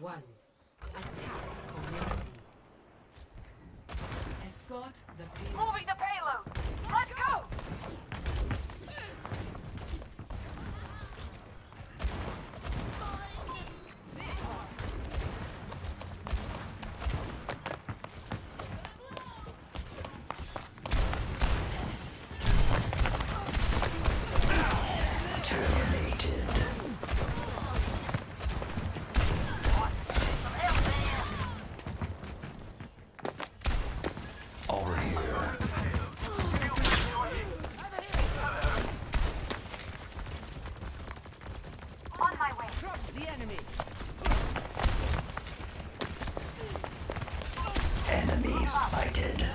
1. Attack commencing. Escort the payload. Moving the payload! Let's go! I did.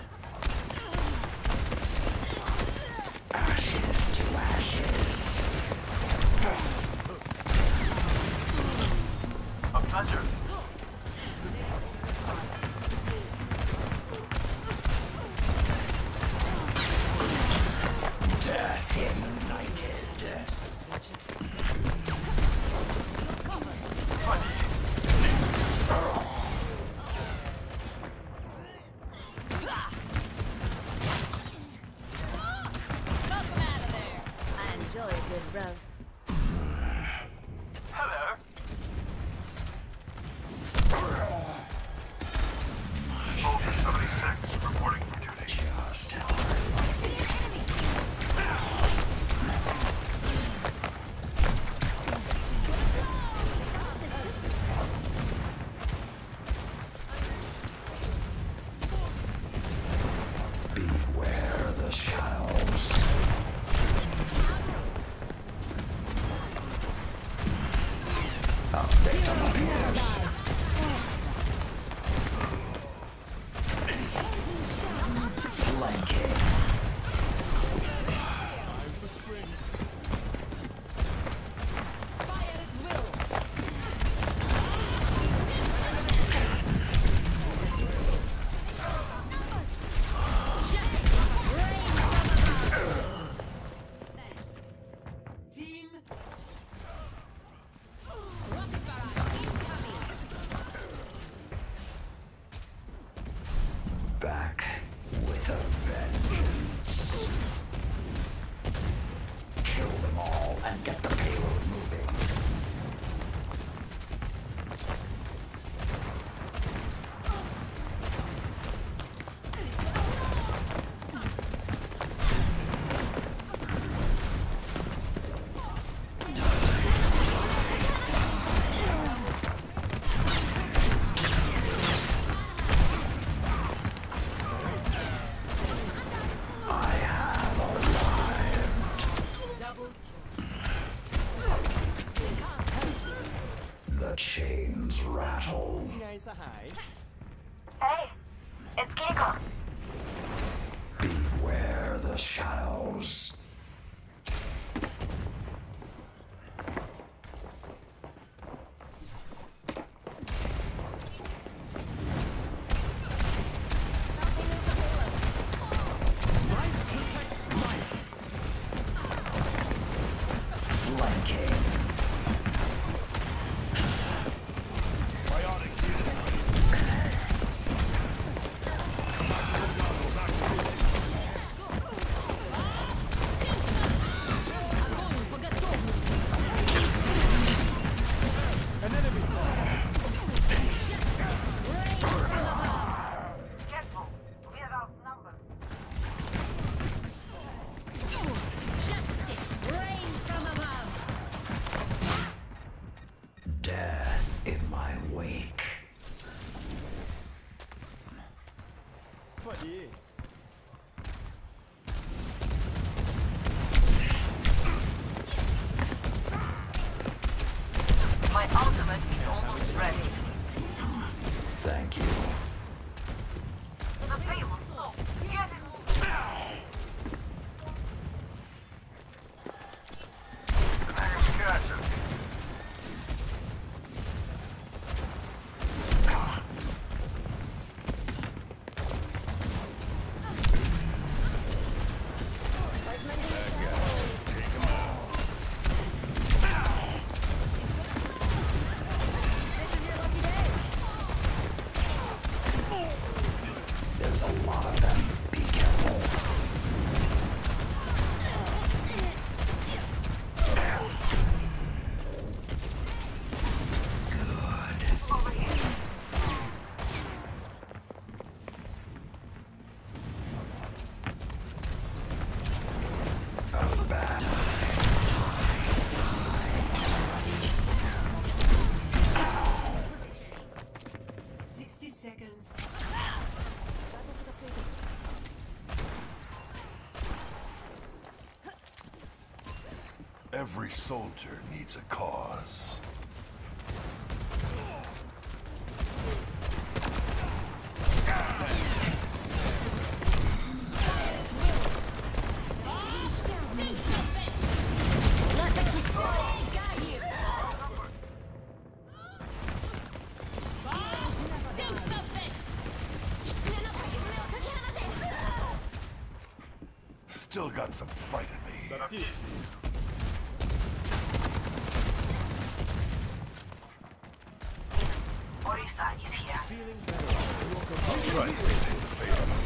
shadows. Такие. Every soldier needs a cause. Still got some fight in me. Orisa is here. I'll try to save the favor.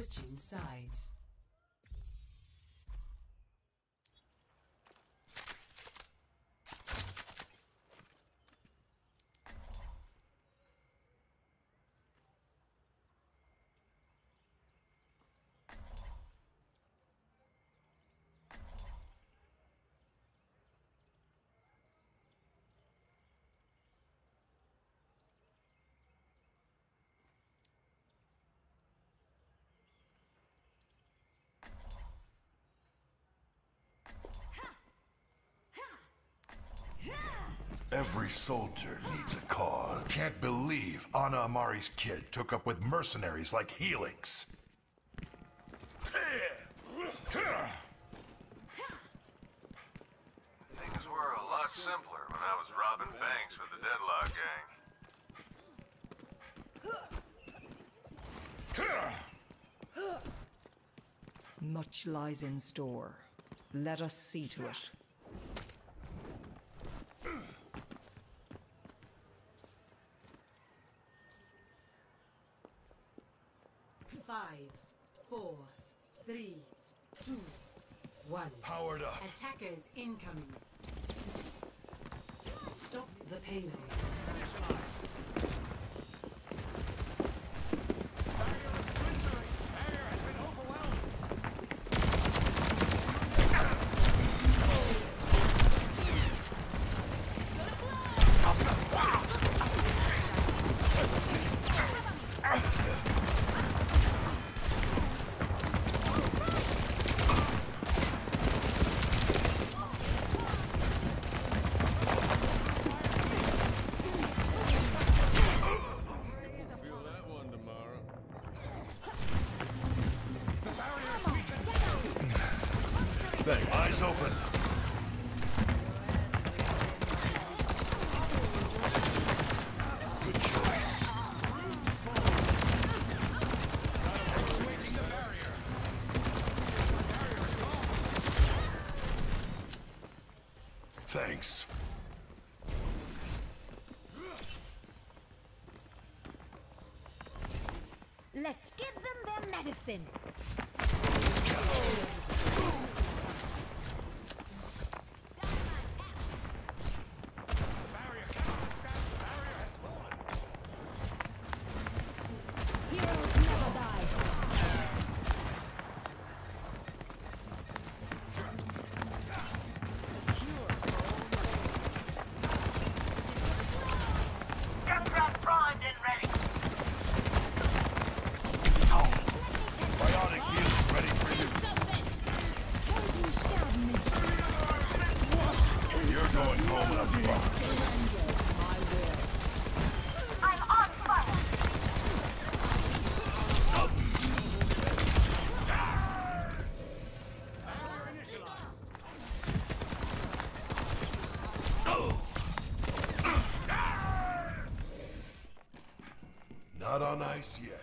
Switching sides. Every soldier needs a cause. Can't believe Ana Amari's kid took up with mercenaries like Helix. Things were a lot simpler when I was robbing banks for the Deadlock Gang. Much lies in store. Let us see to it. Four, three, two, one. Powered up. Attackers incoming. Stop the payload. Thanks. Let's give them their medicine. yet.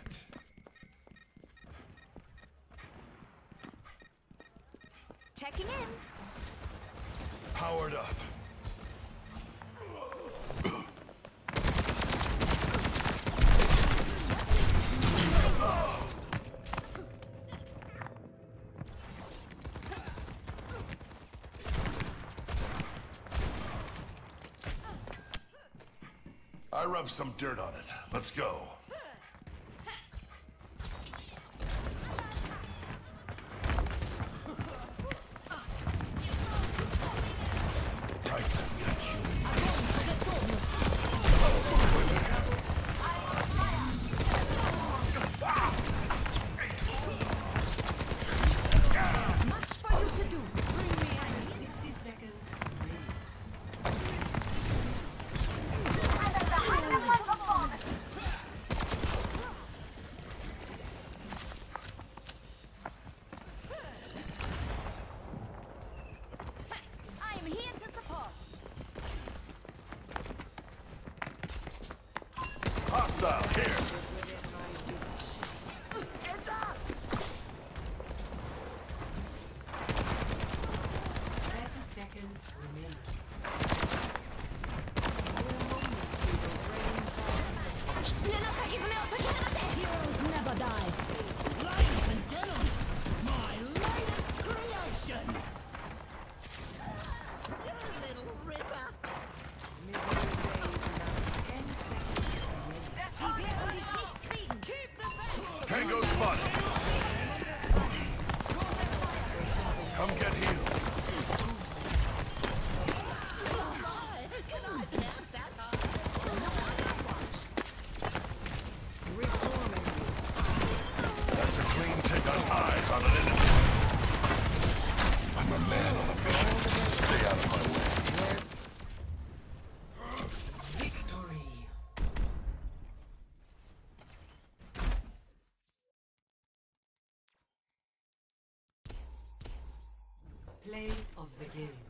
Checking in. Powered up. I rubbed some dirt on it. Let's go. Tango spot. Come get healed. Play of the game.